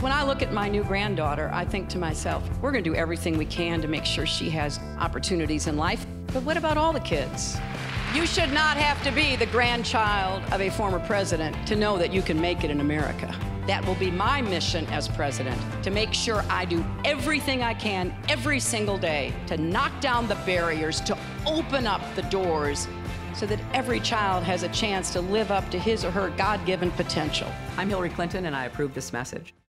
When I look at my new granddaughter, I think to myself, we're going to do everything we can to make sure she has opportunities in life. But what about all the kids? You should not have to be the grandchild of a former president to know that you can make it in America. That will be my mission as president to make sure I do everything I can every single day to knock down the barriers, to open up the doors so that every child has a chance to live up to his or her God given potential. I'm Hillary Clinton, and I approve this message.